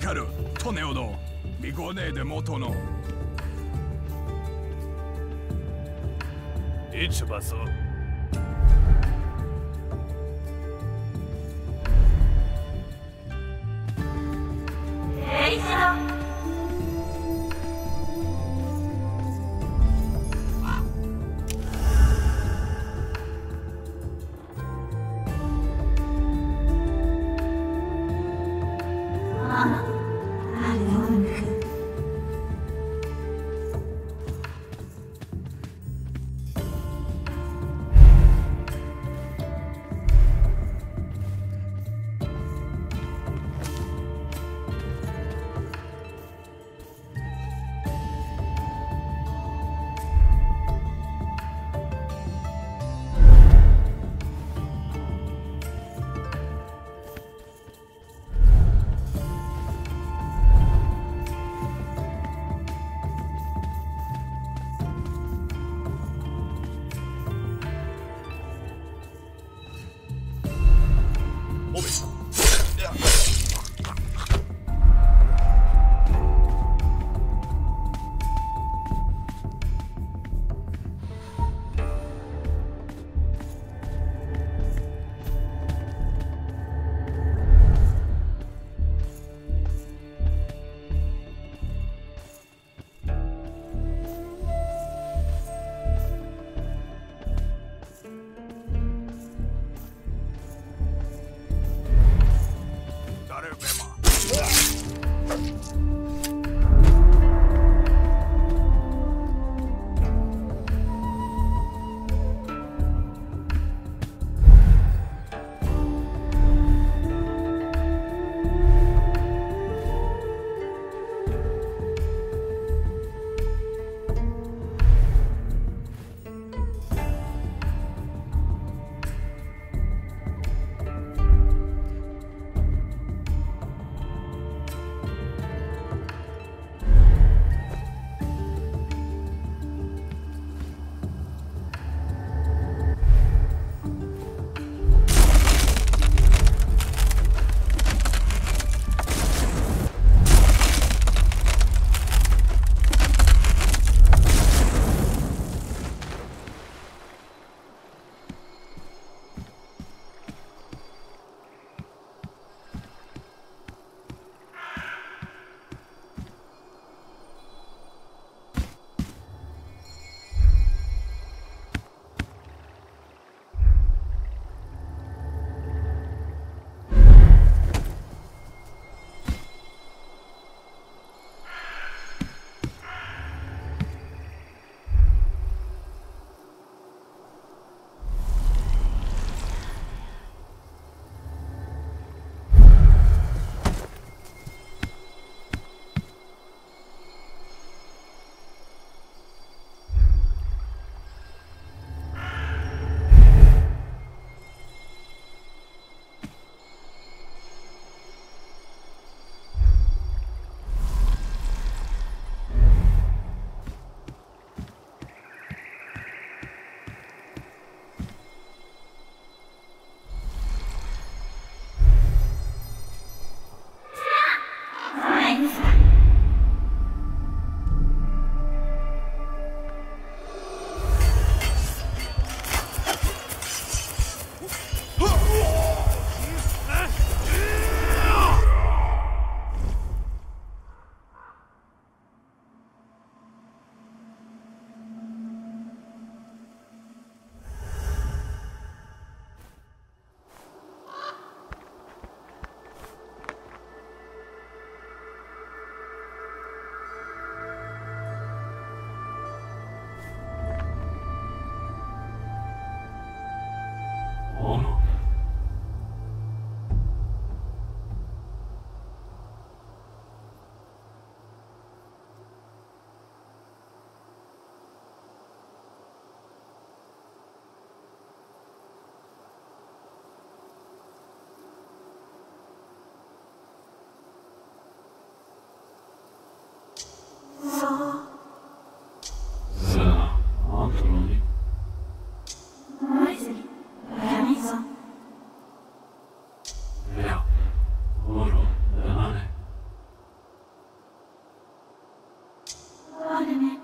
カルトネオドミゴネーデ元のいつばわれね。